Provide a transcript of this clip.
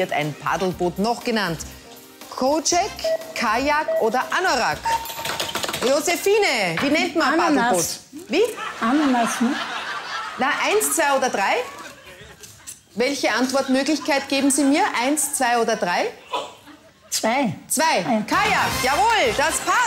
wird ein Paddelboot noch genannt? Kojak, Kajak oder Anorak? Josephine, wie nennt man Ananas. Paddelboot? Wie? Ananas, ne? Na, eins, zwei oder drei? Welche Antwortmöglichkeit geben Sie mir? Eins, zwei oder drei? Zwei. Zwei. Ein. Kajak, jawohl, das passt.